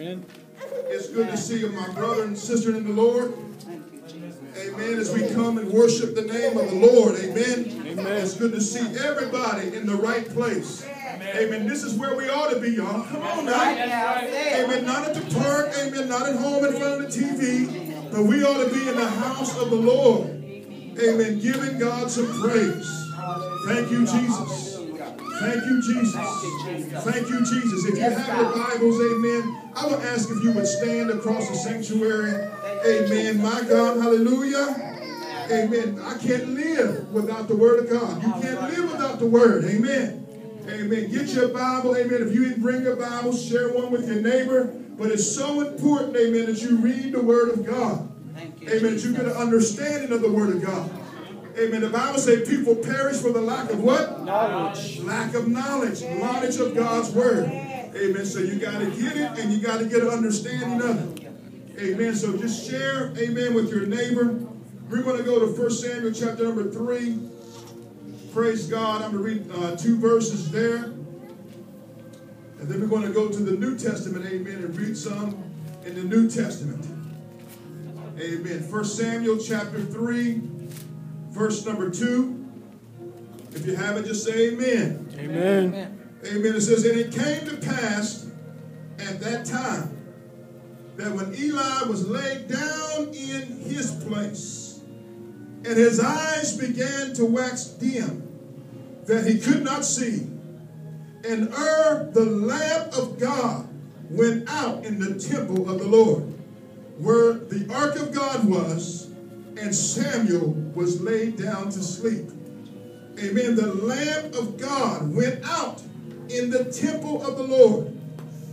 Amen. It's good to see you, my brother and sister in the Lord. Amen. As we come and worship the name of the Lord. Amen. Amen. It's good to see everybody in the right place. Amen. This is where we ought to be, y'all. Come on now. Amen. Not at the park. Amen. Not at home in front of the TV. But we ought to be in the house of the Lord. Amen. Giving God some praise. Thank you, Jesus. Thank you, Jesus. Thank you, Jesus. If you have your Bibles, amen, I would ask if you would stand across the sanctuary. Amen. My God, hallelujah. Amen. I can't live without the Word of God. You can't live without the Word. Amen. Amen. Get your Bible. Amen. If you didn't bring a Bible, share one with your neighbor. But it's so important, amen, that you read the Word of God. Amen. That you get an understanding of the Word of God. Amen. The Bible says people perish for the lack of what? Knowledge. Lack of knowledge. Knowledge of God's Word. Amen. So you got to get it and you got to get an understanding of it. Amen. So just share, amen, with your neighbor. We're going to go to 1 Samuel chapter number 3. Praise God. I'm going to read uh, two verses there. And then we're going to go to the New Testament, amen, and read some in the New Testament. Amen. 1 Samuel chapter 3, verse number 2. If you have it, just say amen. Amen. Amen. It says, And it came to pass at that time that when Eli was laid down in his place, and his eyes began to wax dim, that he could not see, and ere the lamp of God went out in the temple of the Lord, where the ark of God was, and Samuel was laid down to sleep. Amen. The lamp of God went out in the temple of the Lord,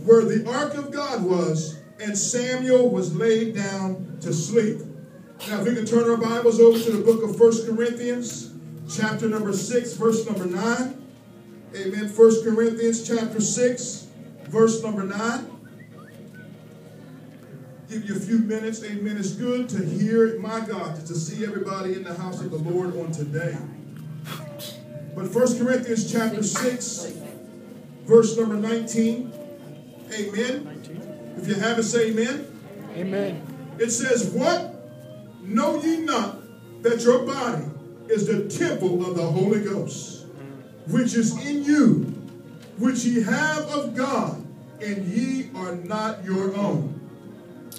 where the ark of God was, and Samuel was laid down to sleep. Now, if we can turn our Bibles over to the book of First Corinthians, chapter number 6, verse number 9. Amen. First Corinthians chapter 6, verse number 9. Give you a few minutes. Amen. It's good to hear, my God, to see everybody in the house of the Lord on today. But First Corinthians chapter 6, verse number 19. Amen. If you have it, say amen. Amen. It says, What? Know ye not that your body is the temple of the Holy Ghost, which is in you, which ye have of God, and ye are not your own?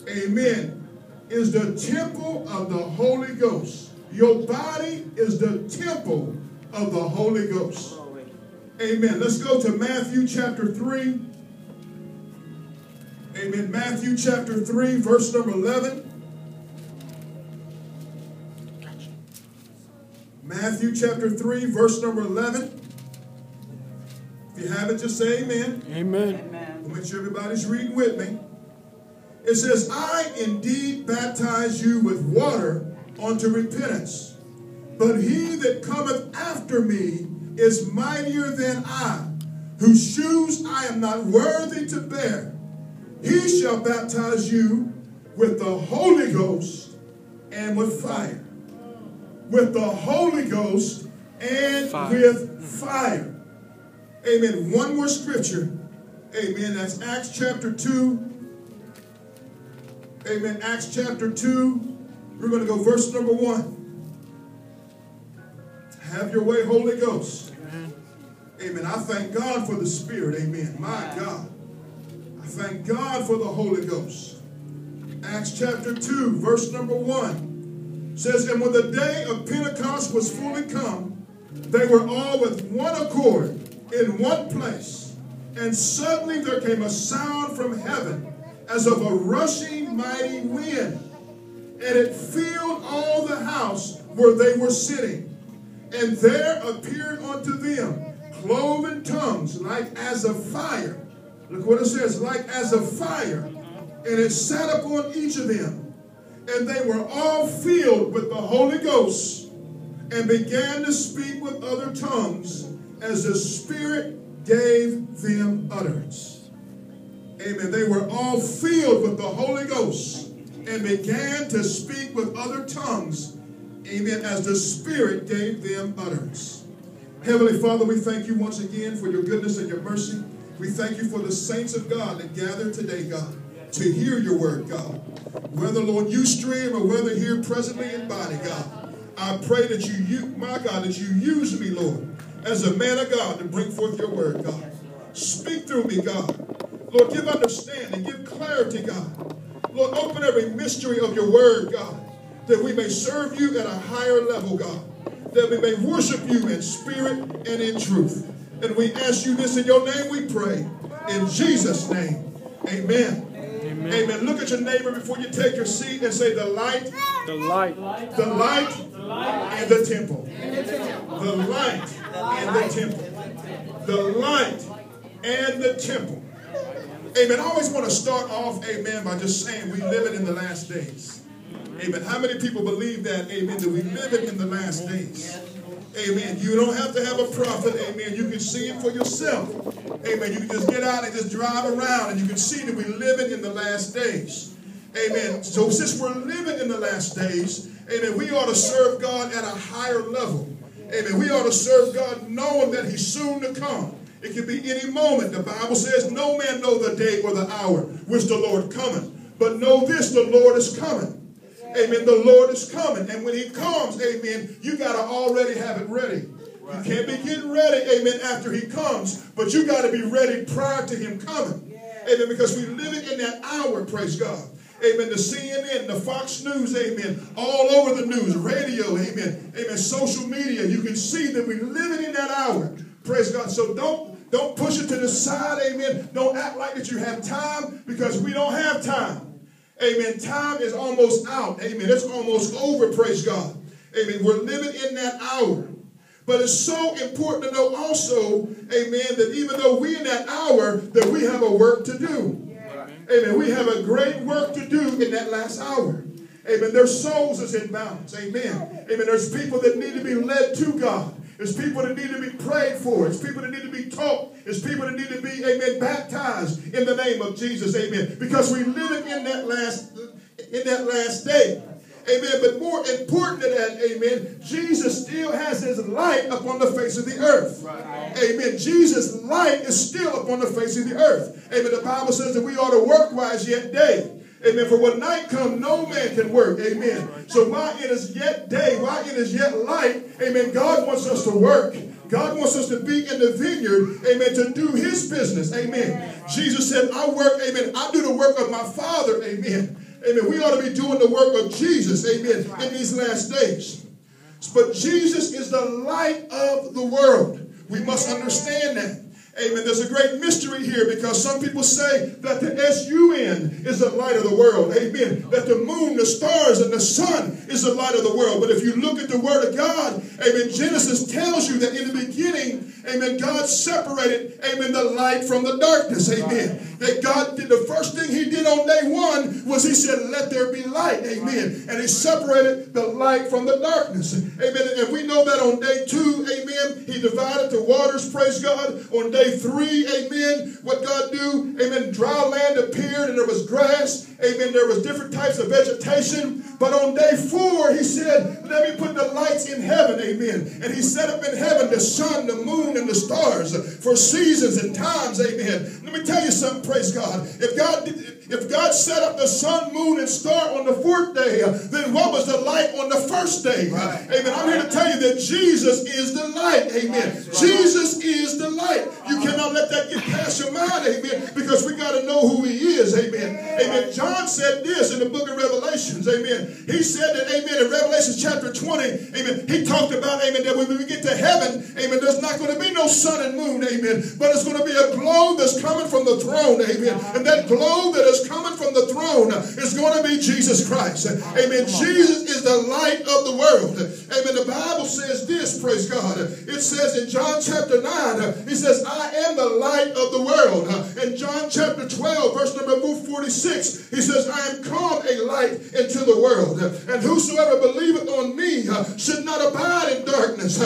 Amen. Is the temple of the Holy Ghost. Your body is the temple of the Holy Ghost. Amen. Let's go to Matthew chapter 3. Amen. Matthew chapter 3, verse number 11. Matthew chapter 3, verse number 11. If you have it, just say amen. Amen. We'll make sure everybody's reading with me. It says, I indeed baptize you with water unto repentance. But he that cometh after me is mightier than I, whose shoes I am not worthy to bear. He shall baptize you with the Holy Ghost and with fire. With the Holy Ghost and Fire. with fire. Amen. One more scripture. Amen. That's Acts chapter 2. Amen. Acts chapter 2. We're going to go verse number 1. Have your way, Holy Ghost. Amen. I thank God for the Spirit. Amen. My God. I thank God for the Holy Ghost. Acts chapter 2, verse number 1 says, And when the day of Pentecost was fully come, they were all with one accord in one place. And suddenly there came a sound from heaven as of a rushing mighty wind. And it filled all the house where they were sitting. And there appeared unto them cloven tongues like as of fire. Look what it says, like as of fire. And it sat upon each of them. And they were all filled with the Holy Ghost and began to speak with other tongues as the Spirit gave them utterance. Amen. They were all filled with the Holy Ghost and began to speak with other tongues. Amen. As the Spirit gave them utterance. Heavenly Father, we thank you once again for your goodness and your mercy. We thank you for the saints of God that gather today, God. to hear your word, God. Whether, Lord, you stream or whether here presently in body, God. I pray that you, you, my God, that you use me, Lord, as a man of God to bring forth your word, God. Speak through me, God. Lord, give understanding, give clarity, God. Lord, open every mystery of your word, God, that we may serve you at a higher level, God, that we may worship you in spirit and in truth. And we ask you this in your name, we pray. In Jesus' name, amen. Amen. Amen. Look at your neighbor before you take your seat and say, The light, the light, the light, the light and the temple. The light and the temple. The light and the temple. Amen. I always want to start off, amen, by just saying we live in the last days. Amen. How many people believe that, amen, that we live in the last days? Amen. You don't have to have a prophet. Amen. You can see it for yourself. Amen. You can just get out and just drive around and you can see that we're living in the last days. Amen. So since we're living in the last days, amen, we ought to serve God at a higher level. Amen. We ought to serve God knowing that He's soon to come. It can be any moment. The Bible says, No man know the day or the hour which the Lord cometh. But know this, the Lord is coming. Amen. The Lord is coming. And when he comes, amen, you got to already have it ready. You can't be getting ready, amen, after he comes, but you got to be ready prior to him coming. Amen. Because we live it in that hour, praise God. Amen. The CNN, the Fox News, amen. All over the news, radio, amen. Amen. Social media. You can see that we're living in that hour. Praise God. So don't don't push it to the side, amen. Don't act like that you have time because we don't have time. Amen. Time is almost out. Amen. It's almost over. Praise God. Amen. We're living in that hour. But it's so important to know also, amen, that even though we're in that hour, that we have a work to do. Amen. We have a great work to do in that last hour. Amen. Their souls is in balance. Amen. Amen. There's people that need to be led to God. There's people that need to be prayed for. It's people that need to be taught. It's people that need to be, amen, baptized in the name of Jesus, amen. Because we live in that last, in that last day. Amen. But more important than that, amen, Jesus still has his light upon the face of the earth. Right. Amen. Jesus' light is still upon the face of the earth. Amen. The Bible says that we ought to work it's yet day. Amen. For when night comes, no man can work. Amen. So while it is yet day, while it is yet light, amen, God wants us to work. God wants us to be in the vineyard, amen, to do his business. Amen. Jesus said, I work, amen. I do the work of my Father. Amen. Amen. We ought to be doing the work of Jesus. Amen. In these last days. But Jesus is the light of the world. We must understand that. Amen. There's a great mystery here because some people say that the S-U-N is the light of the world. Amen. That the moon, the stars, and the sun is the light of the world. But if you look at the word of God, amen, Genesis tells you that in the beginning, amen, God separated, amen, the light from the darkness. Amen. That God did the first thing he did on day one was he said, let there be light. Amen. And he separated the light from the darkness. Amen. And we know that on day two, amen, he divided the waters, praise God. On day three, amen, what God do, amen, dry land appeared and there was grass. Amen. There was different types of vegetation. But on day four, he said, let me put the lights in heaven. Amen. And he set up in heaven the sun, the moon, and the stars for seasons and times. Amen. Let me tell you something, praise God. If God if God set up the sun, moon, and star on the fourth day, then what was the light on the first day? Right. Amen. I'm here to tell you that Jesus is the light. Amen. Right. Jesus is the light. You cannot let that get past your mind. Amen. Because we got to know who he is. Amen. Amen. John said this in the book of Revelations. Amen. He said that, amen, in Revelation chapter 20, amen, he talked about, amen, that when we get to heaven, amen, there's not going to be no sun and moon, amen, but it's going to be a glow that's coming from the throne, amen. And that glow that is coming from the throne is going to be Jesus Christ. Amen. Jesus is the light of the world. Amen. The Bible says this, praise God. It says in John chapter 9, he says, I am the light of the world. In John chapter 12, verse number 46, he says, I am come a light into the world. And whosoever believeth on me should not abide in darkness.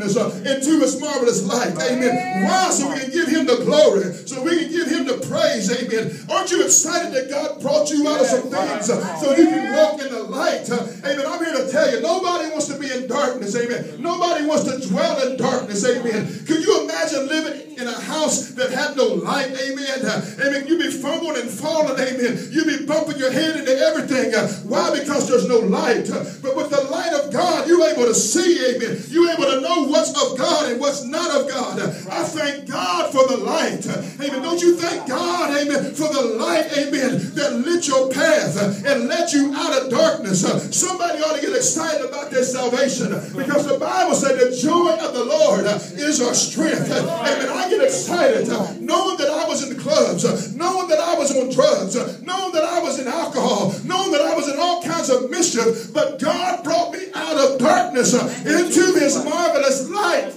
Darkness into his marvelous light. Amen. Why? So we can give him the glory. So we can give him the praise. Amen. Aren't you excited that God brought you out of some things uh, so you can walk in the light? Uh, amen. I'm here to tell you, nobody wants to be in darkness. Amen. Nobody wants to dwell in darkness. Amen. Could you imagine living in a house that had no light, amen. Uh, amen. You'd be fumbling and falling, amen. You'd be bumping your head into everything. Uh, why? Because there's no light. Uh, but with the light of God, you're able to see, amen. You're able to know what's of God and what's not of God. I thank God for the light. Amen. Don't you thank God, amen, for the light, amen, that lit your path and led you out of darkness. Somebody ought to get excited about their salvation because the Bible said the joy of the Lord is our strength. Amen. I get excited knowing that I was in the clubs, knowing that I was on drugs, knowing that I was in alcohol, knowing that I was in all kinds of mischief, but God brought me out of darkness uh, into his marvelous light.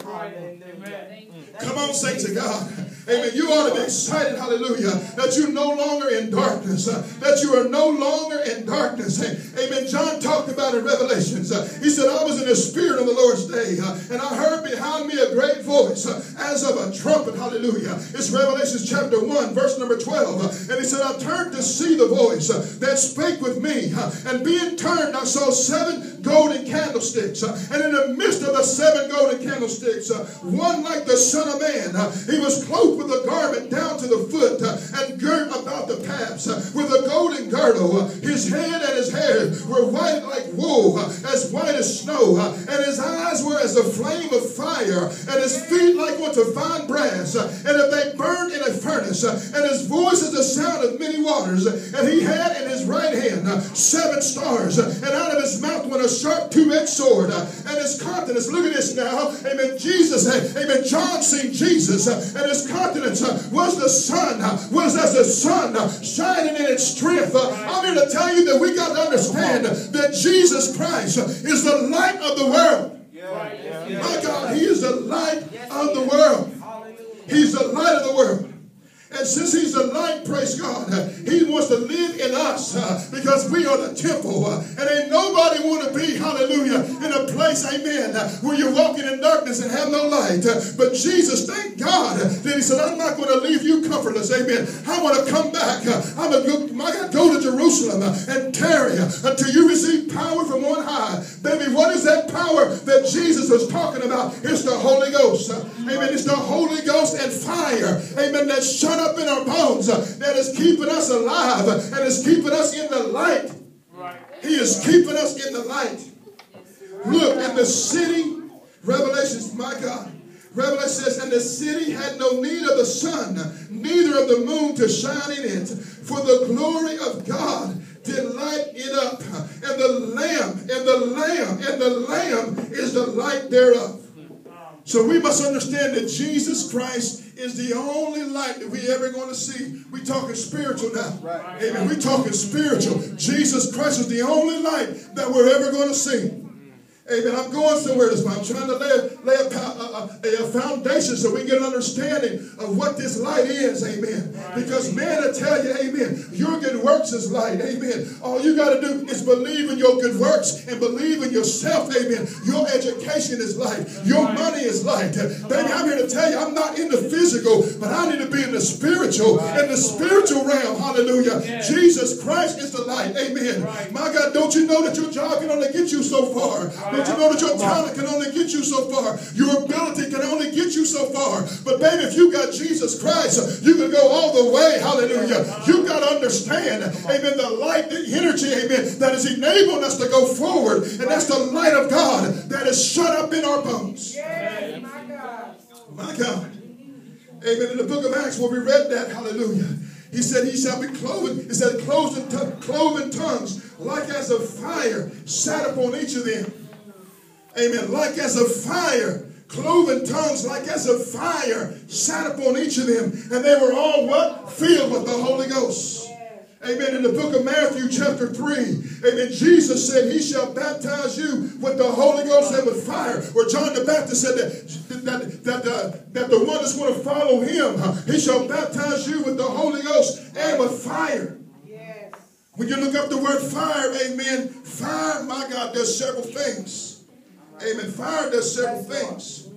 Come on, say to God. Amen. You ought to be excited, hallelujah, that you're no longer in darkness, uh, that you are no longer in darkness. Amen. John talked about in Revelations. Uh, he said, I was in the spirit of the Lord's day, uh, and I heard behind me a great voice uh, as of a trumpet. Hallelujah. It's Revelation chapter 1, verse number 12. Uh, and he said, I turned to see the voice uh, that spake with me, and being turned, I saw seven golden candlesticks. and in the midst of the seven golden candlesticks, one like the Son of Man, he was clothed with a garment down to the foot uh, and girt about the paps uh, with a golden girdle. Uh, his head and his hair were white like wool, uh, as white as snow, uh, and his eyes were as a flame of fire, and his feet like unto fine brass, uh, and if they burned in a furnace, and his voice is the sound of many waters, and he had in his right hand seven stars, and out of his mouth went a sharp two-edged sword, and his countenance, look at this now, amen, Jesus, amen, John seen Jesus, and his countenance countenance uh, was the sun, uh, was as the sun uh, shining in its strength. I'm here to tell you that we got to understand that Jesus Christ is the light of the world. My God, He is the light of the world. He's the light of the world. And since he's the light, praise God, he wants to live in us uh, because we are the temple. And ain't nobody want to be, hallelujah, in a place, amen, where you're walking in darkness and have no light. But Jesus, thank God that he said, I'm not going to leave you comfortless, amen. I want to come back. I'm going to go, go to Jerusalem and tarry until you receive power from on high. Baby, what is that power that Jesus was talking about? It's the Holy Ghost. Amen. It's the Holy Ghost and fire. Amen. That shut up in our bones uh, that is keeping us alive and is keeping us in the light. He is keeping us in the light. Look, and the city, Revelations, my God. Revelation says, and the city had no need of the sun, neither of the moon to shine in it, for the glory of God did light it up. And the Lamb, and the Lamb, and the Lamb is the light thereof. So we must understand that Jesus Christ is the only light that we ever going to see. We talking spiritual now. Right. Amen. We talking spiritual. Jesus Christ is the only light that we're ever going to see. Amen. I'm going somewhere this morning. I'm trying to lay, lay a, a, a, foundation so we get an understanding of what this light is. Amen. Because man will tell you, amen, your good works is light. Amen. All you got to do is believe in your good works and believe in yourself. Amen. Your education is light. Your money is light. Baby, I'm here to tell you, I'm not in the physical, but I need to be in the spiritual. In the spiritual realm. Hallelujah. Jesus Christ is the light. Amen. My God, don't you know that your job can only get you so far? Don't you know that your talent can only get you so far? Your ability can only get you so far. But baby, if you got Jesus Christ, you can go all the way. Hallelujah. You got to understand, amen, the light, the energy, amen, that is enabling us to go forward. And that's the light of God that is shut up in our bones. My God. My God. Amen. In the book of Acts, where we read that, hallelujah. He said, He shall be cloven. He said, cloven, cloven tongues, like as a fire, sat upon each of them. Amen. Like as a fire, cloven tongues like as a fire sat upon each of them. And they were all what? Filled with the Holy Ghost. Amen. In the book of Matthew, chapter 3, amen. Jesus said, He shall baptize you with the Holy Ghost and with fire. Where John the Baptist said that, that, that, uh, that the one that's going to follow him, he shall baptize you with the Holy Ghost and with fire. Yes. When you look up the word fire, amen, fire, my God, there's several things. Amen. Fire does several things.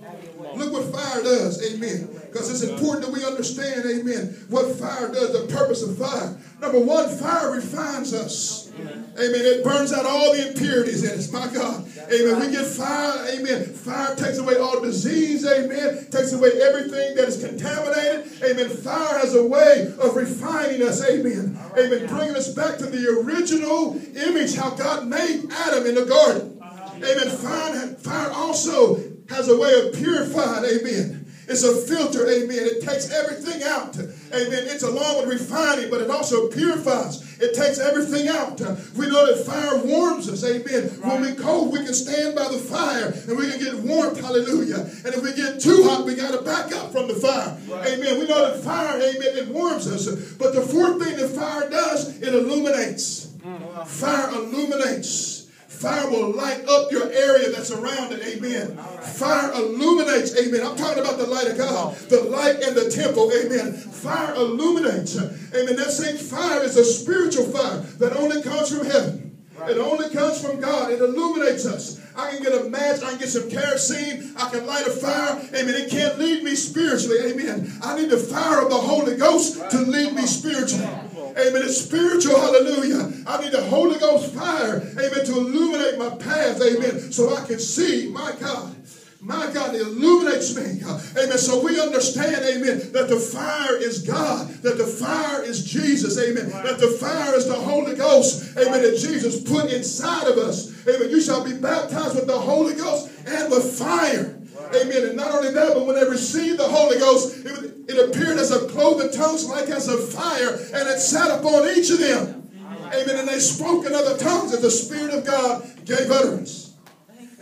Look what fire does, amen. Because it's important that we understand, amen, what fire does, the purpose of fire. Number one, fire refines us. Amen. It burns out all the impurities in us. My God. Amen. We get fire. Amen. Fire takes away all disease. Amen. Takes away everything that is contaminated. Amen. Fire has a way of refining us. Amen. Amen. Bringing us back to the original image how God made Adam in the garden. Amen. Fire, fire also has a way of purifying. Amen. It's a filter, amen. It takes everything out, amen. It's along with refining, but it also purifies. It takes everything out. We know that fire warms us, amen. Right. When we cold, we can stand by the fire and we can get warmth, hallelujah. And if we get too hot, we got to back up from the fire, right. amen. We know that fire, amen, it warms us. But the fourth thing that fire does, it illuminates. Mm. Fire illuminates. Fire will light up your area that's around it. Amen. Fire illuminates. Amen. I'm talking about the light of God. The light in the temple. Amen. Fire illuminates. Amen. That same fire is a spiritual fire that only comes from heaven. It only comes from God. It illuminates us. I can get a match. I can get some kerosene. I can light a fire. Amen. It can't lead me spiritually. Amen. I need the fire of the Holy Ghost to lead me spiritually. Amen. It's spiritual. Hallelujah. I need the Holy Ghost fire. Amen. To illuminate my path. Amen. So I can see, my God. My God, it illuminates me. Amen. So we understand, amen, that the fire is God, that the fire is Jesus, amen, that the fire is the Holy Ghost, amen, that Jesus put inside of us. Amen. You shall be baptized with the Holy Ghost and with fire. Amen. And not only that, but when they received the Holy Ghost, it, it appeared as a cloven tongues like as a fire, and it sat upon each of them. Amen. And they spoke in other tongues as the Spirit of God gave utterance.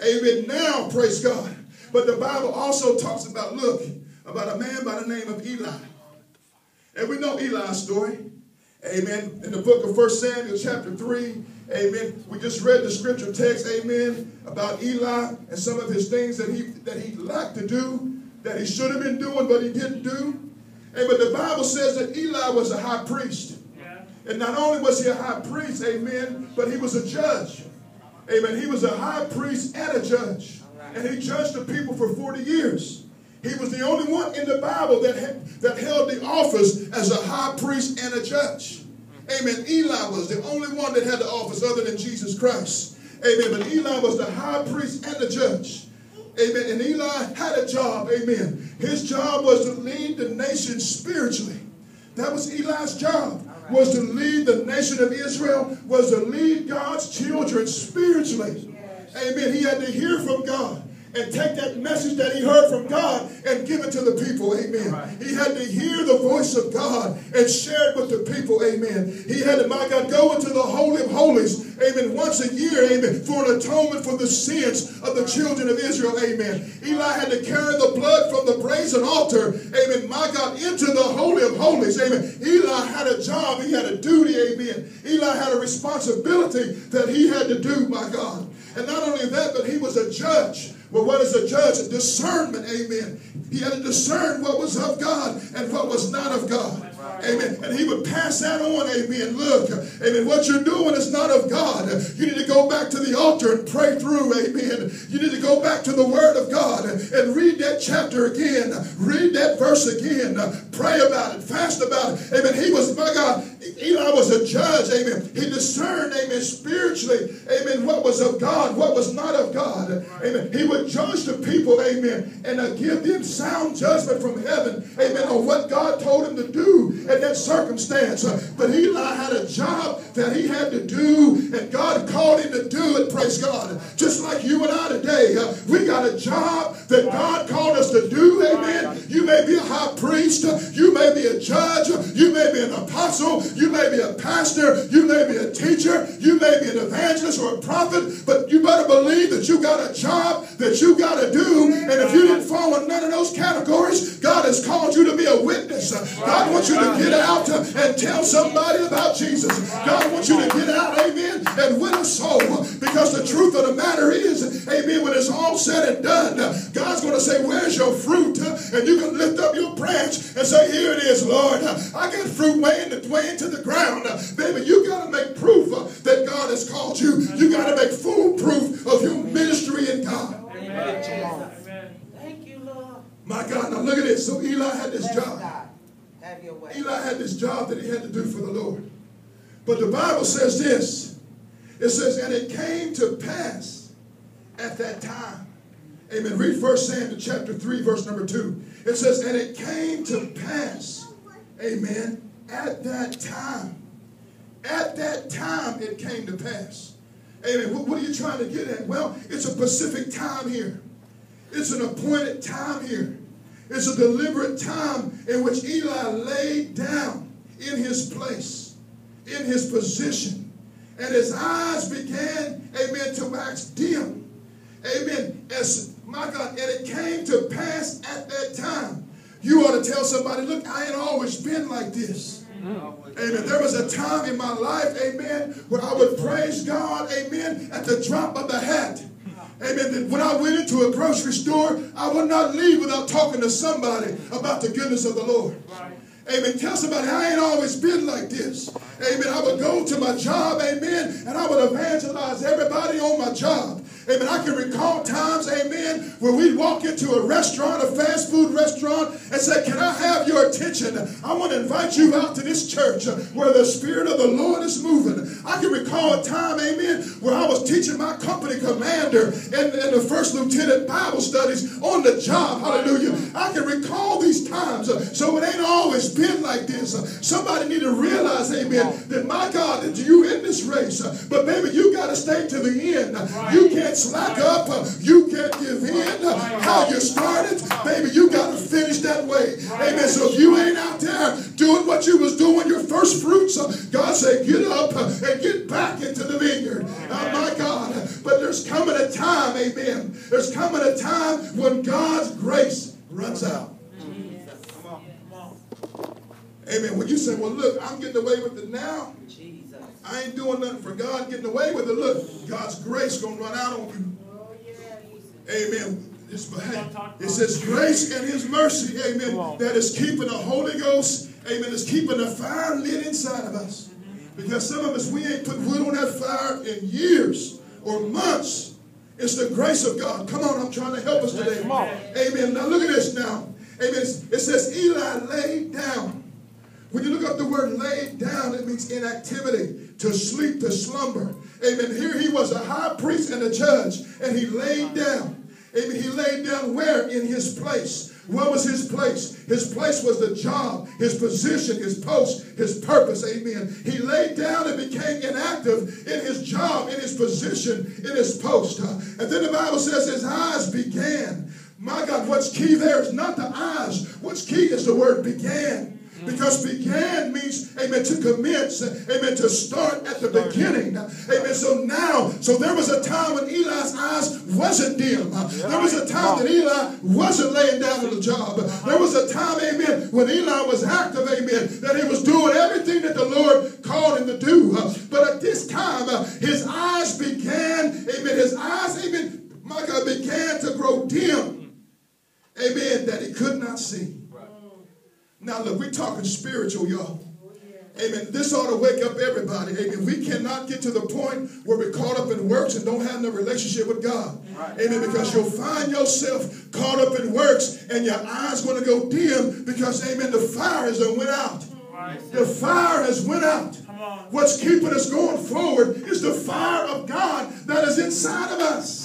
Amen. Now, praise God. But the Bible also talks about, look, about a man by the name of Eli. And we know Eli's story. Amen. In the book of First Samuel, chapter 3, Amen. We just read the scripture text, amen, about Eli and some of his things that he that he lacked to do, that he should have been doing, but he didn't do. And but the Bible says that Eli was a high priest. Yeah. And not only was he a high priest, amen, but he was a judge. Amen. He was a high priest and a judge. And he judged the people for 40 years. He was the only one in the Bible that, that held the office as a high priest and a judge. Amen. Eli was the only one that had the office other than Jesus Christ. Amen. But Eli was the high priest and the judge. Amen. And Eli had a job. Amen. His job was to lead the nation spiritually. That was Eli's job. Was to lead the nation of Israel, was to lead God's children spiritually. Amen. He had to hear from God and take that message that he heard from God and give it to the people. Amen. Right. He had to hear the voice of God and share it with the people. Amen. He had to, my God, go into the Holy of Holies. Amen. Once a year. Amen. For an atonement for the sins of the children of Israel. Amen. Eli had to carry the blood from the brazen altar. Amen. My God, into the Holy of Holies. Amen. Eli had a job. He had a duty. Amen. Eli had a responsibility that he had to do, my God. And not only that, but he was a judge. Well, what is a judge? A Discernment, amen. He had to discern what was of God and what was not of God. Amen. And he would pass that on. Amen. Look, amen. What you're doing is not of God. You need to go back to the altar and pray through. Amen. You need to go back to the word of God and read that chapter again. Read that verse again. Pray about it. Fast about it. Amen. He was, my God, Eli was a judge. Amen. He discerned, amen, spiritually, amen, what was of God, what was not of God. Amen. He would judge the people, amen, and uh, give them sound judgment from heaven, amen, on what God told him to do in that circumstance. Uh, but Eli had a job that he had to do, and God called him to do it, praise God. Just like you and I today, uh, we got a job that God called us to do, amen. You may be a high priest, uh, you may be a judge, uh, you may be an apostle, you may be a pastor, you may be a teacher, you may be an evangelist or a prophet, but you better believe that you got a job that you got to do. And if you didn't fall in none of those categories, God has called you to be a witness. God wants you to get out and tell somebody about Jesus. God wants you to get out, amen, and win a soul. Because the truth of the matter is, amen, when it's all said and done, God's going to say, Where's your fruit? And you can lift up your branch and say, Here it is, Lord. I got fruit way, in way into the ground. Baby, you got to make proof that God has called you. You got to make full proof of your ministry in God. Amen. Thank you, Lord. My God, now look at this. so Eli had this Bless job. Have your way. Eli had this job that he had to do for the Lord. But the Bible says this. It says, and it came to pass at that time. Amen. Read 1 Samuel chapter 3, verse number 2. It says, and it came to pass. Amen. At that time. At that time it came to pass. Amen. What, what are you trying to get at? Well, it's a specific time here. It's an appointed time here. It's a deliberate time in which Eli laid down in his place, in his position, and his eyes began, amen, to wax dim. Amen. As my God, and it came to pass at that time. You ought to tell somebody, look, I ain't always been like this. Amen. There was a time in my life, amen, where I would praise God, amen, at the drop of the hat. Amen. When I went into a grocery store, I would not leave without talking to somebody about the goodness of the Lord. Amen. Tell somebody I ain't always been like this. Amen. I would go to my job, amen, and I would evangelize everybody on my job. Amen. I can recall times, amen, where we'd walk into a restaurant, a fast food restaurant, and say, Can I have your attention? I want to invite you out to this church where the Spirit of the Lord is moving. I can recall a time, amen, where I was teaching my company commander and, and the first lieutenant Bible studies on the job. Hallelujah. I can recall these times. So it ain't always been like this. Somebody need to realize, amen, that my God, that you in this race. But baby, you got to stay to the end. You can't slack up. You can't give in. How you started, baby, you got to finish that way. Amen. So if you ain't out there doing what you was doing, your first fruits, God said, get up and get back into the vineyard. Oh my God. But there's coming a time, amen. There's coming a time when God's grace runs out. Amen. When you say, well, look, I'm getting away with it now. I ain't doing nothing for God getting away with it. Look, God's grace gonna run out on you. Amen. It's, it says grace and his mercy, amen, that is keeping the Holy Ghost, amen, is keeping the fire lit inside of us. Because some of us, we ain't put wood on that fire in years or months. It's the grace of God. Come on, I'm trying to help us today. Amen. Now look at this now. Amen. It says Eli laid down. When you look up the word laid down, it means inactivity, to sleep, to slumber. Amen. Here he was a high priest and a judge, and he laid down. Amen. He laid down where? In his place. What was his place? His place was the job, his position, his post, his purpose. Amen. He laid down and became inactive in his job, in his position, in his post. And then the Bible says his eyes began. My God, what's key there is not the eyes. What's key is the word began. Because began means, amen, to commence, amen, to start at the beginning. Amen. So now, so there was a time when Eli's eyes wasn't dim. There was a time that Eli wasn't laying down on the job. There was a time, amen, when Eli was active, amen, that he was doing everything that the Lord called him to do. But at this time, his eyes began, amen, his eyes, amen, my God, began to grow dim. Amen, that he could not see. Now, look, we're talking spiritual, y'all. Amen. This ought to wake up everybody. Amen. We cannot get to the point where we're caught up in works and don't have no relationship with God. Right. Amen. Because you'll find yourself caught up in works and your eyes going to go dim because, amen, the fire has went out. Right. The fire has went out. What's keeping us going forward is the fire of God that is inside of us.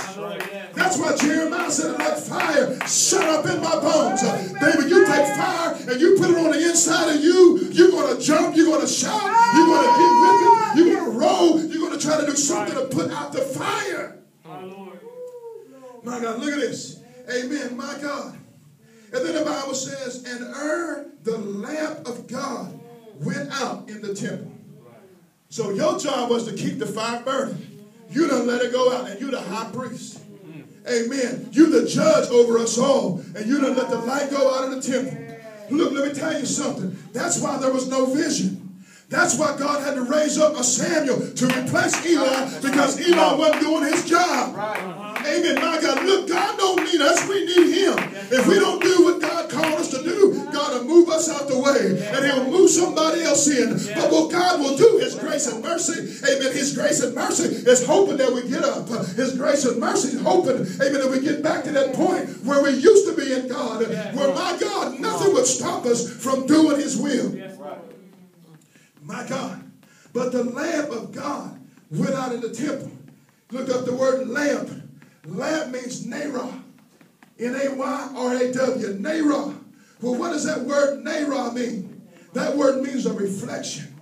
That's why Jeremiah said, Let fire, shut up in my bones. David, you take fire and you put it on the inside of you, you're going to jump, you're going to shout, you're going to get with it, you're going to roll, you're going to try to do something to put out the fire. My God, look at this. Amen, my God. And then the Bible says, and Ur, the lamp of God, went out in the temple. So your job was to keep the fire burning. You don't let it go out, and you're the high priest. Amen. You're the judge over us all, and you don't let the light go out of the temple. Look, let me tell you something. That's why there was no vision. That's why God had to raise up a Samuel to replace Eli because Eli wasn't doing his job. Amen. My God, look, God don't need us. We need him. If we don't do what move us out the way and he'll move somebody else in. But what God will do, his grace and mercy, amen, his grace and mercy is hoping that we get up. His grace and mercy is hoping, amen, that we get back to that point where we used to be in God, where my God, nothing would stop us from doing his will. My God. But the lamp of God went out in the temple. Look up the word lamp. Lamp means Nara. N-A-Y-R-A-W. Nara. Well, what does that word Nara mean? That word means a reflection.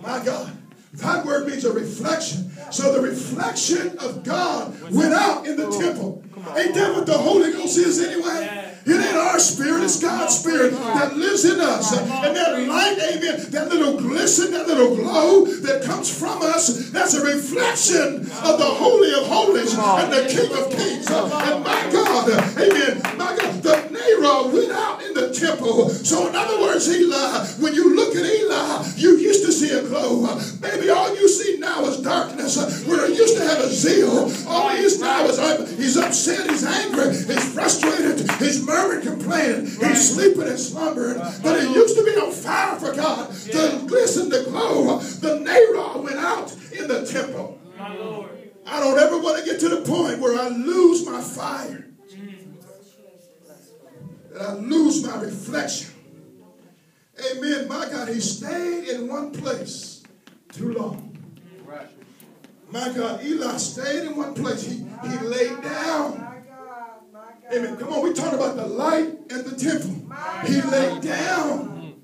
My God. That word means a reflection. So the reflection of God went out in the temple. Ain't that what the Holy Ghost is anyway? It ain't our spirit, it's God's spirit that lives in us. And that light, amen, that little glisten, that little glow that comes from us, that's a reflection of the Holy of Holies and the King of Kings. And my God, amen, my God, the Nero went out in the temple. So in other words, Eli, when you look at Eli, you used to see a glow. Maybe all you see now is darkness. Where he used to have a zeal, all he is now is he's upset, sleeping and slumbering. But it used to be on fire for God. The glisten, the glow, the Nero went out in the temple. I don't ever want to get to the point where I lose my fire. That I lose my reflection. Amen. My God, he stayed in one place too long. My God, Eli stayed in one place. He, he laid down. Amen. Come on, we talk about the light and the temple. He laid down.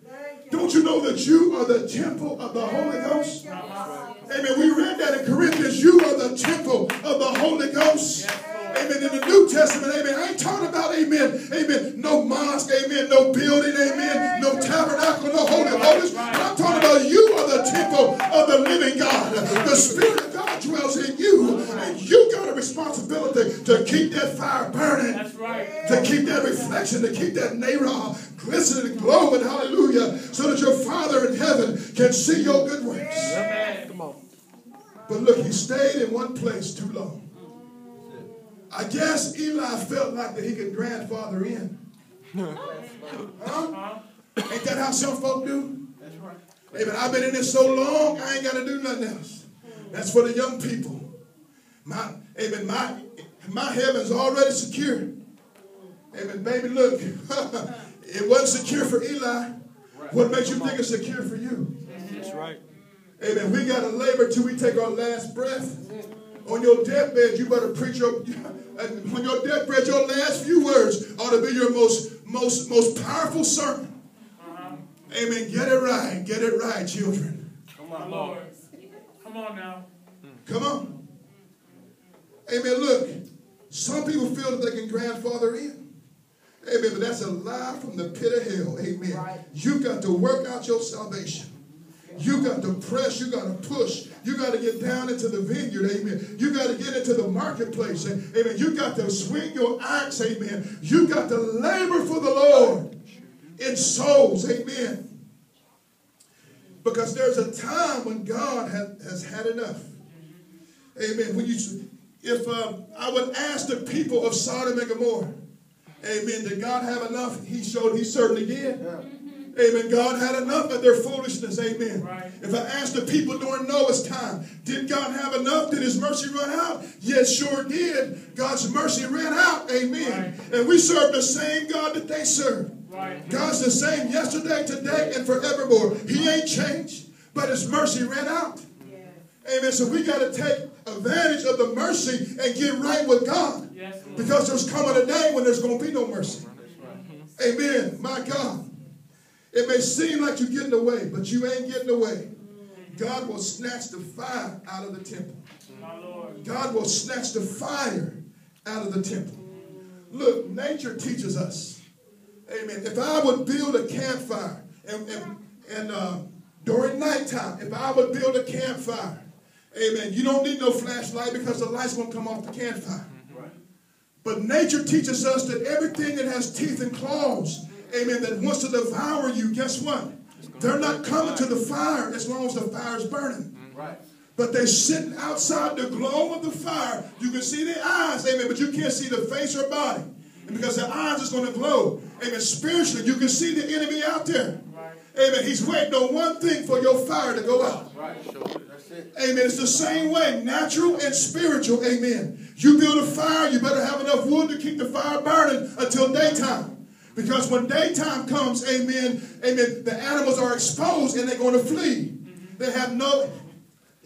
Don't you know that you are the temple of the Holy Ghost? Amen. We read that in Corinthians. You are the temple of the Holy Ghost. Amen. In the New Testament, amen. I ain't talking about, amen, amen, no mosque, amen, no building, amen, no tabernacle, no holy holies. I'm talking about you are the temple of the living God. The Spirit of God dwells in you. And you got a responsibility to keep that fire burning. That's right. To keep that reflection, to keep that Nara glistening glowing, hallelujah, so that your Father in heaven can see your good works. Amen. Come on. But look, he stayed in one place too long. I guess Eli felt like that he could grandfather in. Huh? Ain't that how some folk do? That's right. Amen. I've been in this so long, I ain't got to do nothing else. That's for the young people. My, amen. My, my heaven's already secure. Amen. Baby, look, it wasn't secure for Eli. What makes you think it's secure for you? That's right. Amen. We got to labor till we take our last breath. On your deathbed, you better preach your. On your deathbed, your last few words ought to be your most most most powerful sermon. Uh-huh. Amen. Get it right. Get it right, children. Come on, Lord. Come on now. Come on. Amen. Look, some people feel that they can grandfather in. Amen. But that's a lie from the pit of hell. Amen. You've got to work out your salvation. You got to press. You got to push. You got to get down into the vineyard. Amen. You got to get into the marketplace. Amen. You got to swing your axe. Amen. You got to labor for the Lord in souls. Amen. Because there's a time when God has, has had enough. Amen. When you, if um, I would ask the people of Sodom and Gomorrah, Amen. Did God have enough? He showed. He certainly did. Amen. God had enough of their foolishness. Amen. Right. If I asked the people during Noah's time, did God have enough? Did his mercy run out? Yes, sure did. God's mercy ran out. Amen. And we serve the same God that they serve. Right. God's the same yesterday, today, and forevermore. He ain't changed, but his mercy ran out. Amen. So we got to take advantage of the mercy and get right with God. Yes, Because there's coming a day when there's going to be no mercy. Amen. My God. It may seem like you're getting away, but you ain't getting away. God will snatch the fire out of the temple. God will snatch the fire out of the temple. Look, nature teaches us. Amen. If I would build a campfire and, and, and uh, during nighttime, if I would build a campfire, amen, you don't need no flashlight because the light's going to come off the campfire. Right. But nature teaches us that everything that has teeth and claws, amen, that wants to devour you, guess what? They're not coming to the fire as long as the fire is burning. Right. But they're sitting outside the glow of the fire. You can see the eyes, amen, but you can't see the face or body. And because the eyes is going to glow, amen, spiritually, you can see the enemy out there. Amen. He's waiting on one thing for your fire to go out. Right. It. Amen. It's the same way, natural and spiritual. Amen. You build a fire, you better have enough wood to keep the fire burning until daytime. Because when daytime comes, amen, amen, the animals are exposed and they're going to flee. Mm-hmm. They have no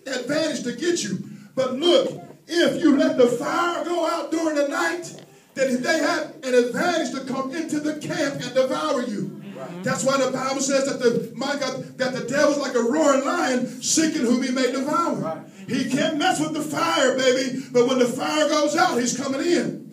advantage to get you. But look, if you let the fire go out during the night, then they have an advantage to come into the camp and devour you. That's why the Bible says that the my God that the devil's like a roaring lion seeking whom he may devour. Right. He can't mess with the fire, baby. But when the fire goes out, he's coming in.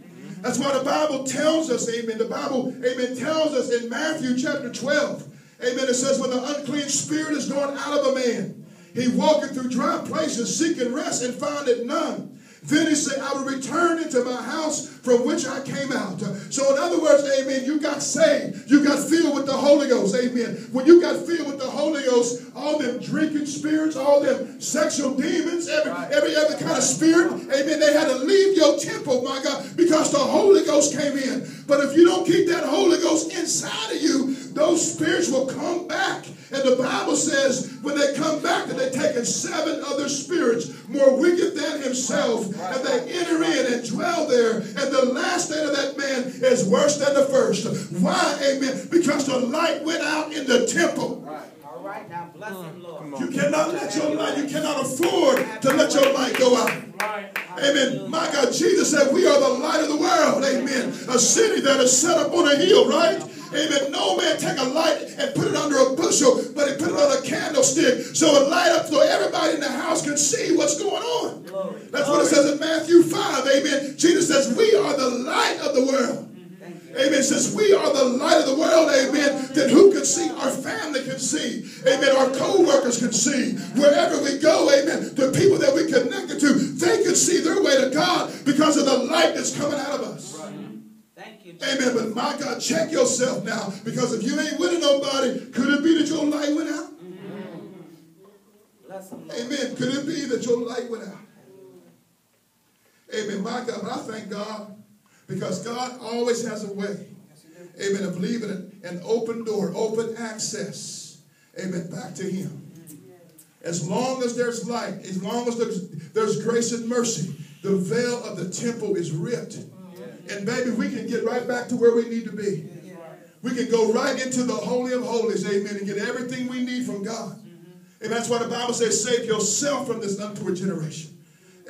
That's why the Bible tells us, amen. The Bible, amen, tells us in Matthew chapter 12, amen, it says, when the unclean spirit is gone out of a man, he walketh through dry places, seeking rest, and findeth none. Then he said, I will return into my house from which I came out. So, in other words, amen, you got saved. You got filled with the Holy Ghost. Amen. When you got filled with the Holy Ghost, all them drinking spirits, all them sexual demons, every, every other kind of spirit, amen, they had to leave your temple, my God, because the Holy Ghost came in. But if you don't keep that Holy Ghost inside of you, those spirits will come back. And the Bible says when they come back that they've taken seven other spirits more wicked than himself, and they enter in and dwell there. And the last state of that man is worse than the first. Why? Amen. Because the light went out in the temple. All right, now bless him, Lord. You cannot let your light, you cannot afford to let your light go out. Amen. My God, Jesus said, We are the light of the world. Amen. A city that is set up on a hill, right? Amen. No man take a light and put it under a bushel, but he put it on a candlestick so it light up so everybody in the house can see what's going on. Glory. That's what it says in Matthew 5. Amen. Jesus says, We are the light of the world. Amen. Since we are the light of the world, amen, then who can see? Our family can see. Amen. Our co-workers can see. Wherever we go, amen, the people that we connected to, they can see their way to God because of the light that's coming out of us. Amen. But my God, check yourself now. Because if you ain't winning nobody, could it be that your light went out? Amen. Could it be that your light went out? Amen. My God, but I thank God because God always has a way. Amen. Of leaving an open door, open access. Amen. Back to Him. As long as there's light, as long as there's, there's grace and mercy, the veil of the temple is ripped. And baby, we can get right back to where we need to be. We can go right into the Holy of Holies, amen, and get everything we need from God. And that's why the Bible says, save yourself from this untoward generation.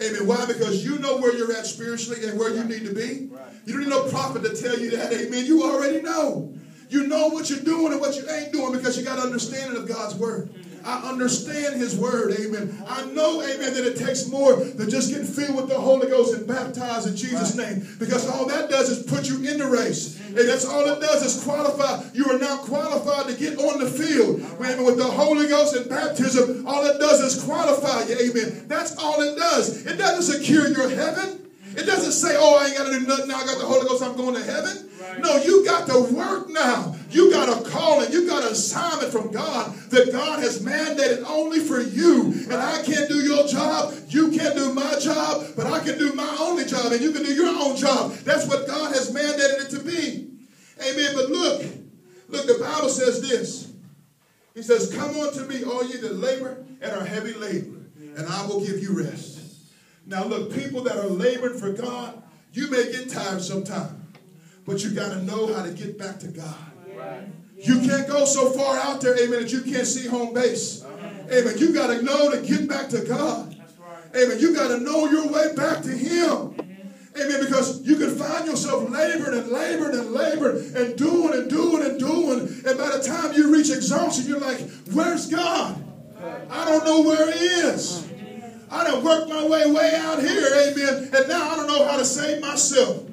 Amen. Why? Because you know where you're at spiritually and where you need to be. You don't need no prophet to tell you that. Amen. You already know. You know what you're doing and what you ain't doing because you got understanding of God's word. I understand his word. Amen. I know, amen, that it takes more than just getting filled with the Holy Ghost and baptized in Jesus' name. Because all that does is put you in the race. And that's all it does is qualify. You are now qualified to get on the field. Amen. With the Holy Ghost and baptism, all it does is qualify you. Amen. That's all it does. It doesn't secure your heaven. It doesn't say, oh, I ain't got to do nothing now. I got the Holy Ghost. I'm going to heaven. Right. No, you got to work now. You got a calling. You got an assignment from God that God has mandated only for you. And I can't do your job. You can't do my job. But I can do my only job. And you can do your own job. That's what God has mandated it to be. Amen. But look, look, the Bible says this. He says, Come unto me, all ye that labor and are heavy laden, and I will give you rest. Now, look, people that are laboring for God, you may get tired sometime, but you got to know how to get back to God. Right. You can't go so far out there, amen, that you can't see home base. Uh-huh. Amen. You got to know to get back to God. Right. Amen. You got to know your way back to Him. Amen. Because you can find yourself laboring and laboring and laboring and doing and doing and doing. And by the time you reach exhaustion, you're like, where's God? I don't know where He is. I done worked my way way out here, amen, and now I don't know how to save myself.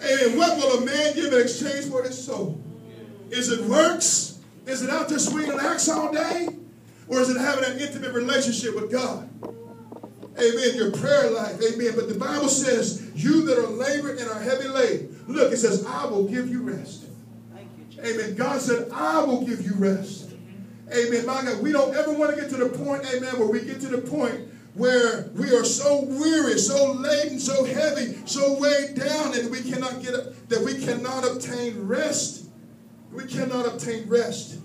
Amen. What will a man give in exchange for his soul? Is it works? Is it out there swinging an axe all day? Or is it having an intimate relationship with God? Amen. Your prayer life. Amen. But the Bible says, you that are laboring and are heavy laden. Look, it says, I will give you rest. You, Amen. God said, I will give you rest. Amen. My God, we don't ever want to get to the point, amen, where we get to the point where we are so weary, so laden, so heavy, so weighed down that we cannot get up, that we cannot obtain rest. We cannot obtain rest.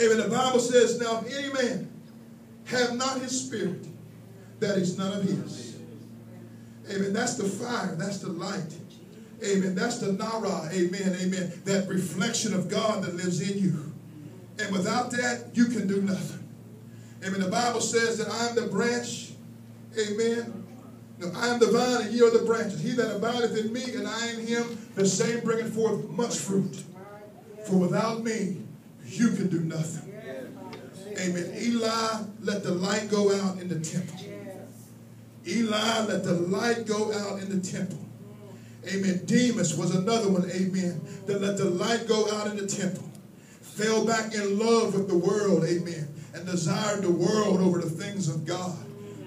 Amen. The Bible says, now if any man have not his spirit, that is none of his. Amen. That's the fire. That's the light. Amen. That's the Nara. Amen. Amen. That reflection of God that lives in you. And without that, you can do nothing. Amen. The Bible says that I am the branch. Amen. No, I am the vine and ye are the branches. He that abideth in me and I in him, the same bringeth forth much fruit. For without me, you can do nothing. Amen. Eli, let the light go out in the temple. Eli, let the light go out in the temple. Amen. Demas was another one, amen, that let the light go out in the temple. Fell back in love with the world, amen, and desired the world over the things of God.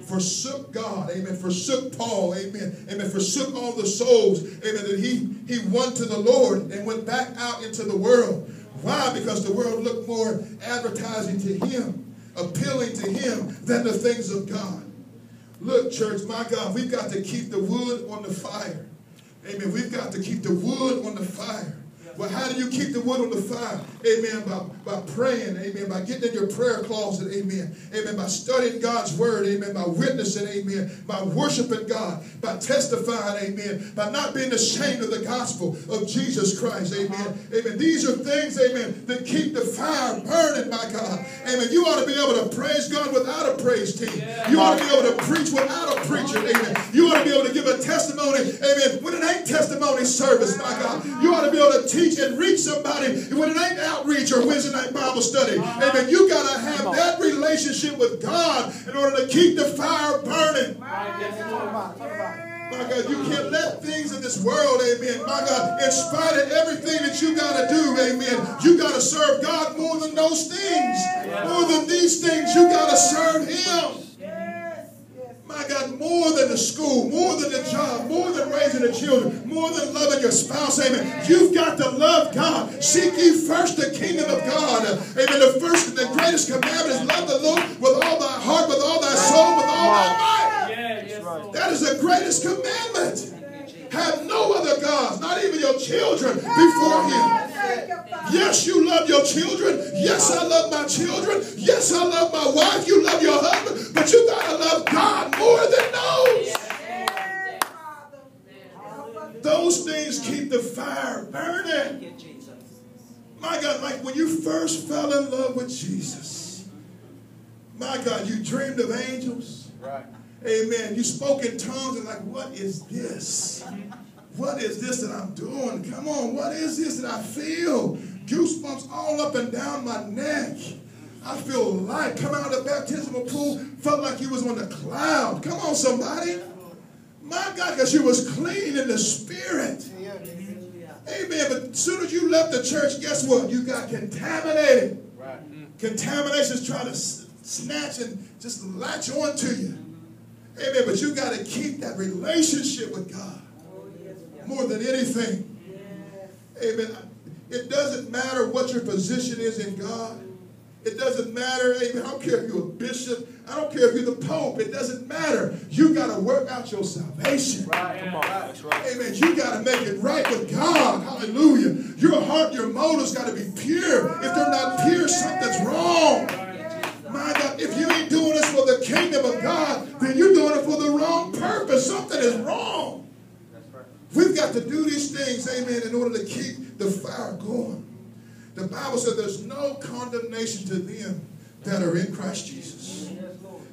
Forsook God, amen, forsook Paul, amen, amen, forsook all the souls, amen, that he, he won to the Lord and went back out into the world. Why? Because the world looked more advertising to him, appealing to him than the things of God. Look, church, my God, we've got to keep the wood on the fire. Amen. We've got to keep the wood on the fire. Well, how do you keep the wood on the fire? Amen. By, by praying. Amen. By getting in your prayer closet. Amen. Amen. By studying God's word. Amen. By witnessing. Amen. By worshiping God. By testifying. Amen. By not being ashamed of the gospel of Jesus Christ. Amen. Amen. These are things. Amen. That keep the fire burning, my God. Amen. You ought to be able to praise God without a praise team. You ought to be able to preach without a preacher. Amen. You ought to be able to give a testimony. Amen. When it ain't testimony service, my God. You ought to be able to teach and reach somebody when it ain't outreach or Wednesday night Bible study. Amen. You got to have that relationship with God in order to keep the fire burning. My God, you can't let things in this world, amen. My God, in spite of everything that you got to do, amen, you got to serve God more than those things. More than these things, you got to serve Him. My God, more than the school, more than the job, more than raising the children, more than loving your spouse, amen. You've got to love God. Seek ye first the kingdom of God. Amen. The first, and the greatest commandment is love the Lord with all thy heart, with all thy soul, with all thy might. Yeah, yes, Lord. That is the greatest commandment. Have no other gods, not even your children, before Him. Yes, you love your children. Yes, I love my children. Yes, I love my wife. You love your husband. But you got to love God more than those. Those things keep the fire burning. My God, like when you first fell in love with Jesus, my God, you dreamed of angels. Right. Amen. You spoke in tongues and like, what is this? What is this that I'm doing? Come on, what is this that I feel? Goosebumps all up and down my neck. I feel light. Come out of the baptismal pool, felt like you was on the cloud. Come on, somebody. My God, because you was clean in the spirit. Amen. But as soon as you left the church, guess what? You got contaminated. Right. Contaminations try to snatch and just latch on to you. Amen. But you got to keep that relationship with God more than anything. Amen. It doesn't matter what your position is in God. It doesn't matter. Amen. I don't care if you're a bishop. I don't care if you're the pope. It doesn't matter. You got to work out your salvation. Right. Come on. That's right. Amen. You got to make it right with God. Hallelujah. Your heart, your motives got to be pure. If they're not pure, something's wrong. My God, if you ain't doing this for the kingdom of God, then you're doing it for the wrong purpose. Something is wrong. Right. We've got to do these things, amen, in order to keep the fire going. The Bible says there's no condemnation to them that are in Christ Jesus.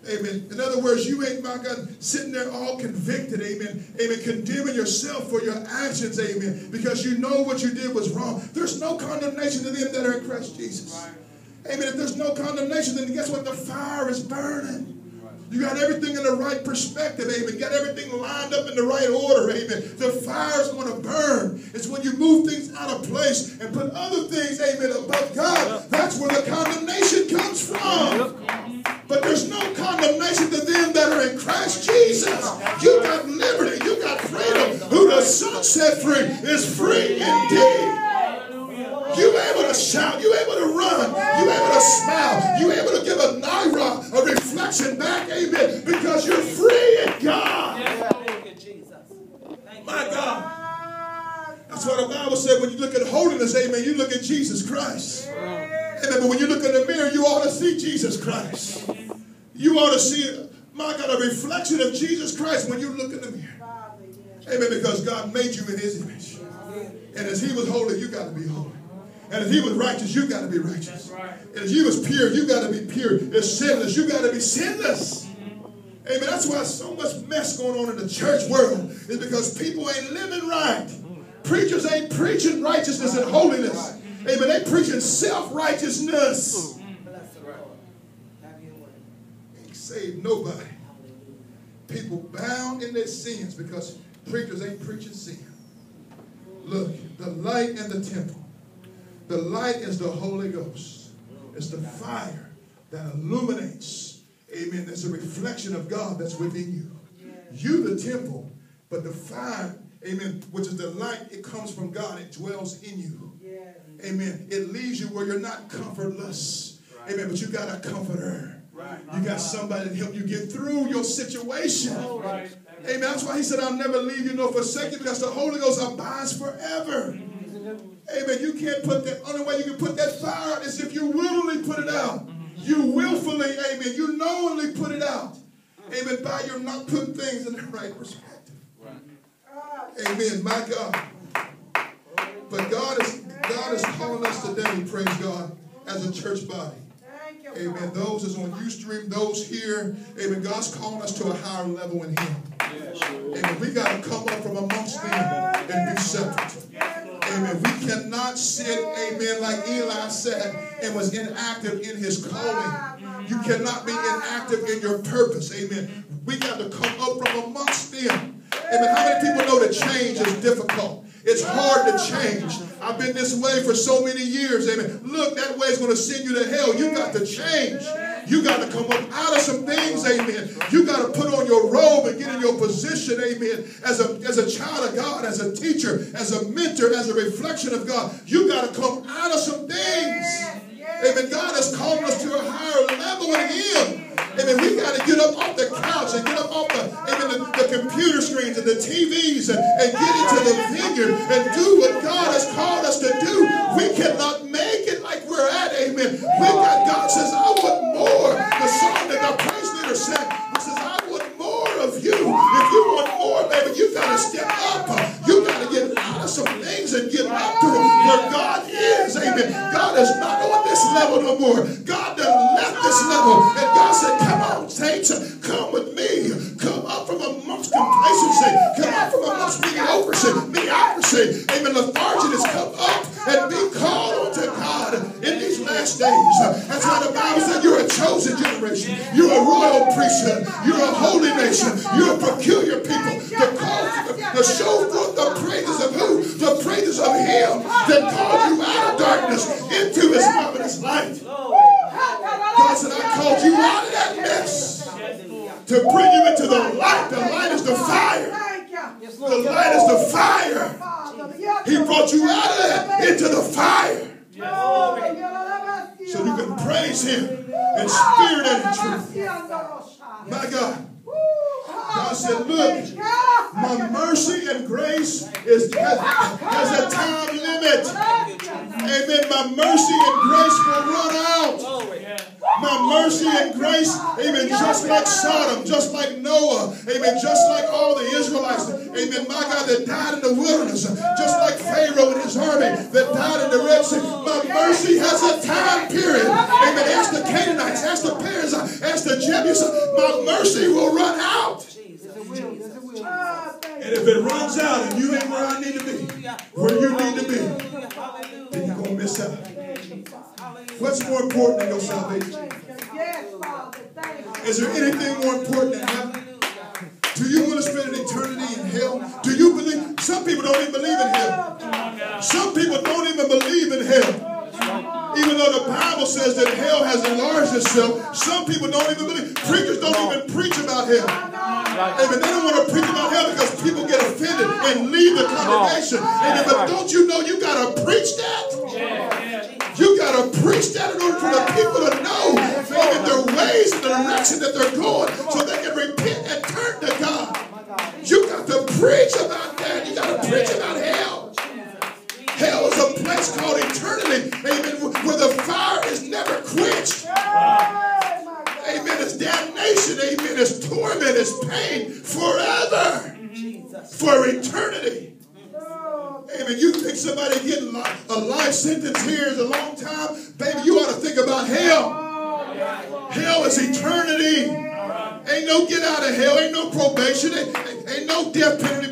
Amen. In other words, you ain't, my God, sitting there all convicted, amen. Amen. Condemning yourself for your actions, amen. Because you know what you did was wrong. There's no condemnation to them that are in Christ Jesus. Amen. If there's no condemnation, then guess what? The fire is burning. You got everything in the right perspective, amen. You got everything lined up in the right order, amen. The fire's going to burn. It's when you move things out of place and put other things, amen, above God. That's where the condemnation comes from. But there's no condemnation to them that are in Christ Jesus. You got liberty. You got freedom. Who the Son set free is free indeed. You able to shout. You able to run. You able to smile. You able to give a naira, a reflection back. Amen. Because you're free in God. Thank you, Jesus. Thank My. God. That's what the Bible said. When you look at holiness, amen, you look at Jesus Christ. Amen. But when you look in the mirror, you ought to see Jesus Christ. You ought to see, my God, a reflection of Jesus Christ when you look in the mirror. Amen. Because God made you in his image. And as he was holy, you got to be holy. And if he was righteous, you got to be righteous. That's right. And if he was pure, you got to be pure. If sinless, you got to be sinless. Mm-hmm. Amen. That's why so much mess going on in the church world is because people ain't living right. Preachers ain't preaching righteousness and holiness. Amen. They preaching self-righteousness. Bless the Lord. Have your way. Ain't saved nobody. People bound in their sins because preachers ain't preaching sin. Look, the light and the temple. The light is the Holy Ghost. It's the fire that illuminates. Amen. There's a reflection of God that's within you. You, the temple, but the fire, amen, which is the light, it comes from God. It dwells in you. Amen. It leaves you where you're not comfortless. Amen. But you got a comforter. You got somebody to help you get through your situation. Amen. That's why he said, I'll never leave you nor forsake you because the Holy Ghost abides forever. Mm-hmm. Amen. You can't put that, only way you can put that fire out is if you willingly put it out. You willfully, amen, you knowingly put it out. Amen. By your not putting things in the right perspective. Amen. My God. But God is God is calling us today, praise God, as a church body. Amen. Those is on Ustream, those here, amen. God's calling us to a higher level in Him. Amen. We got to come up from amongst them and be separate. Amen. We cannot sit, amen, like Eli said, and was inactive in his calling. You cannot be inactive in your purpose. Amen. We got to come up from amongst them. Amen. How many people know that change is difficult? It's hard to change. I've been this way for so many years. Amen. Look, that way is going to send you to hell. You got to change. You got to come up out of some things, amen. You got to put on your robe and get in your position, amen, as a, as a child of God, as a teacher, as a mentor, as a reflection of God. You got to come out of some things. Amen. God has called us to a higher level in Him. Amen. We got to get up off the couch and get up off the, amen, the, the computer screens and the TVs and, and get into the vineyard and do what God has called us to do. We cannot make it like we're at. Amen. We got, God says, I want more. The song that the praise leader said, he says, I want more of you. If you want more, baby, you got to step up. You got to get out of some things and get up to where God is. Amen. God is not on this level more. God done left this level. Look, my mercy and grace is has, has a time limit. Amen. My mercy and grace will run out. My mercy and grace, amen, just like Sodom, just like Noah, amen, just like all the Israelites, amen, my God, that died in the wilderness, just like Pharaoh and his army that died in the Red Sea. My mercy has a time period. Amen. Ask the Canaanites, ask the Perizzites, ask the Jebusites. My mercy will run out. If it runs out and you ain't where I need to be, where you need to be, then you're going to miss out. What's more important than your salvation? Is there anything more important than heaven? Do you want to spend an eternity in hell? Do you believe? Some people don't even believe in hell. Some people don't even believe in hell. Even though the Bible says that hell has enlarged itself, some people don't even believe. Preachers don't even preach about hell. Amen. They don't want to preach about hell because people get offended and leave the congregation. Amen. But don't you know you got to preach that? You got to preach that in order for the people to know amen, their ways and the direction that they're going so they can repent and turn to God. You got to preach about that. You got to preach about hell. Hell is a place called eternity. Amen. Where the fire is never quenched. Amen. It's damnation. Amen. It's torment. It's pain forever. For eternity. Amen. You think somebody getting a life sentence here is a long time? Baby, you ought to think about hell. Hell is eternity. Ain't no get out of hell. Ain't no probation. Ain't, ain't no death penalty.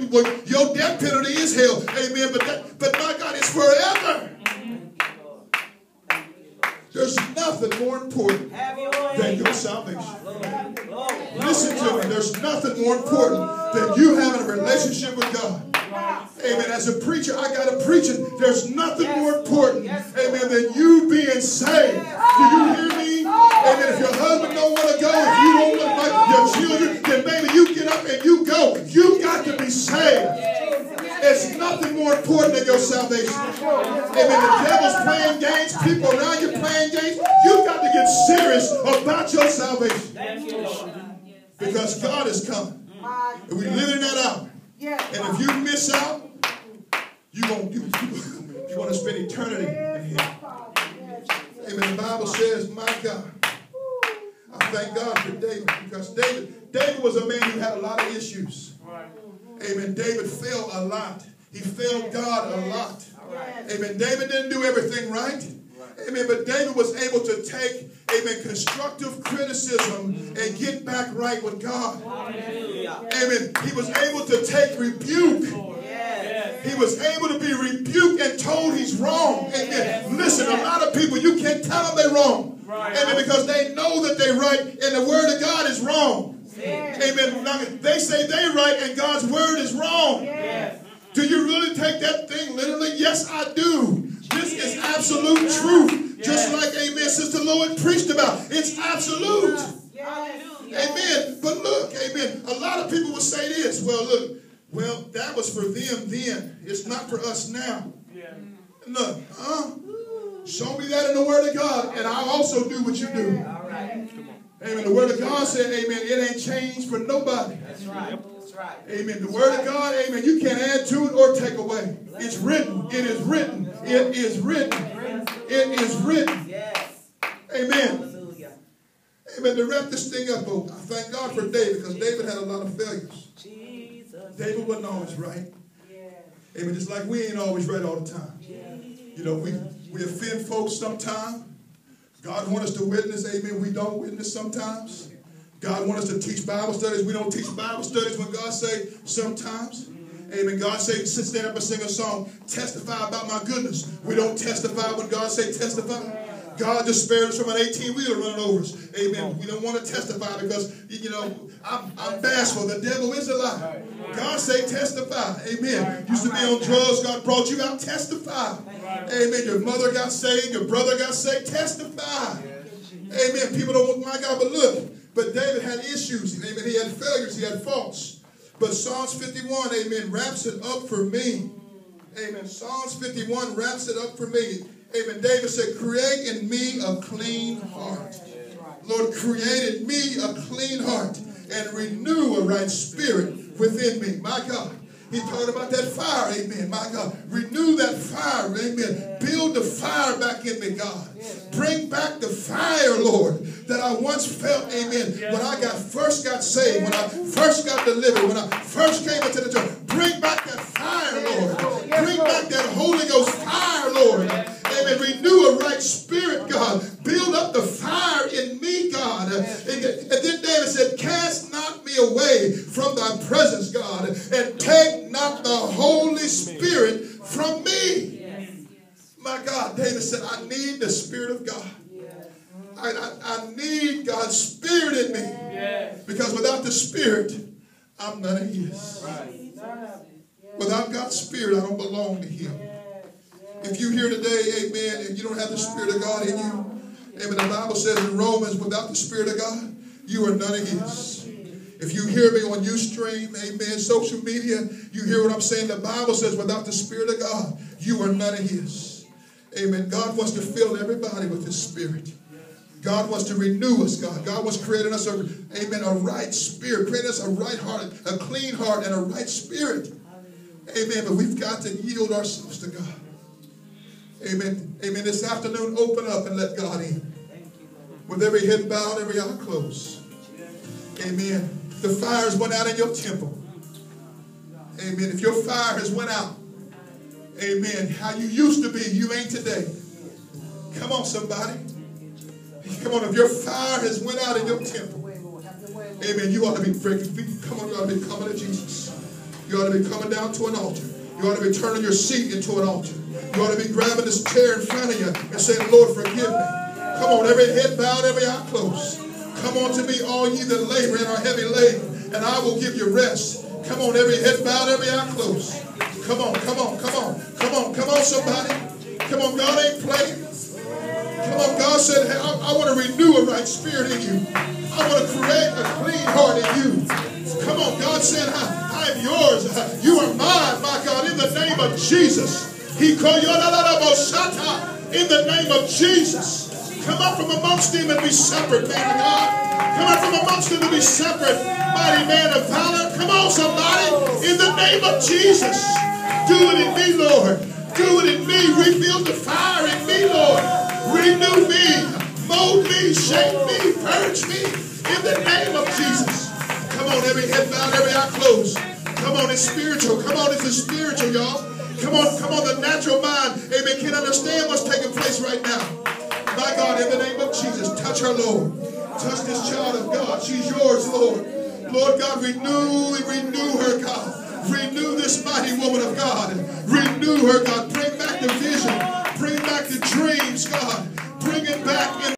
Is absolute truth. Just like, amen, Sister Lloyd preached about. It's absolute. Amen. But look, amen. A lot of people will say this. Well, look, well, that was for them then. It's not for us now. Look, huh? Show me that in the Word of God, and I'll also do what you do. Amen. The Word of God said, Amen, it ain't changed for nobody. That's right. That's right. Amen. The Word of God, Amen, you can't add to it or take away. It's written. It is written. It is written. It is written. Yes. Amen. Hallelujah. Amen. To wrap this thing up, I thank God for David because David had a lot of failures. Jesus. David wasn't always right. Amen. Just like we ain't always right all the time. You know, we, we offend folks sometimes. God wants us to witness, amen. We don't witness sometimes. God wants us to teach Bible studies. We don't teach Bible studies when God say sometimes. Amen. God say, stand up and sing a song, testify about my goodness. We don't testify when God say testify. God just spared us from an 18 wheeler running over us. Amen. We don't want to testify because, you know, I'm, I'm bashful. The devil is a lie. God say testify. Amen. Used to be on drugs. God brought you out. Testify. Amen. Your mother got saved. Your brother got saved. Testify. Amen. People don't want my God, but look. But David had issues. Amen. He had failures. He had faults. But Psalms 51, amen, wraps it up for me. Amen. Psalms 51 wraps it up for me. Amen. David said, Create in me a clean heart. Lord, create in me a clean heart and renew a right spirit within me. My God. He talked about that fire, amen. My God, renew that fire, amen. Build the fire back in me, God. Bring back the fire, Lord, that I once felt, amen, when I got first got saved, when I first got delivered, when I first came into the church. Bring back that fire, Lord. Bring back that Holy Ghost fire, Lord. Amen. Renew a right spirit, God. Build up the fire in me, God. And then David said, Cast not me away from thy presence, God, and take not the Holy Spirit from me. My God, David said, I need the Spirit of God. I, I, I need God's Spirit in me. Because without the Spirit, I'm none of His. Without God's Spirit, I don't belong to Him. If you here today, amen, and you don't have the Spirit of God in you, amen, the Bible says in Romans, without the Spirit of God, you are none of His. If you hear me on Ustream, amen, social media, you hear what I'm saying. The Bible says, without the Spirit of God, you are none of His. Amen. God wants to fill everybody with His Spirit. God wants to renew us, God. God create in us a, amen, a right spirit, create us a right heart, a clean heart, and a right spirit. Amen. But we've got to yield ourselves to God. Amen. Amen. This afternoon, open up and let God in. With every head bowed, every eye closed. Amen. The fires went out in your temple. Amen. If your fire has went out, amen, how you used to be, you ain't today. Come on, somebody. Come on, if your fire has went out in your temple, amen, you ought to be freaking, come on, you ought to be coming to Jesus. You ought to be coming down to an altar. You ought to be turning your seat into an altar. You ought to be grabbing this chair in front of you and saying, Lord, forgive me. Come on, every head bowed, every eye closed. Come on to me, all ye that labor and are heavy laden, and I will give you rest. Come on, every head bowed, every eye closed. Come on, come on, come on, come on, come on, somebody. Come on, God ain't playing. Come on, God said, hey, I, I want to renew a right spirit in you. I want to create a clean heart in you. Come on, God said, I, I am yours. You are mine, my God, in the name of Jesus. He called you in the name of Jesus. Come out from amongst them and be separate, man of God. Come out from amongst them and be separate, mighty man of valor. Come on, somebody, in the name of Jesus. Do it in me, Lord. Do it in me. Rebuild the fire in me, Lord. Renew me. Mold me. Shape me. Purge me. In the name of Jesus. Come on, every head bowed, every eye closed. Come on, it's spiritual. Come on, it's a spiritual, y'all. Come on, come on, the natural mind, amen, can't understand what's taking place right now. My God, in the name of Jesus, touch her, Lord. Touch this child of God. She's yours, Lord. Lord God, renew, renew her, God. Renew this mighty woman of God. Renew her, God. Bring back the vision. Bring back the dreams, God. Bring it back.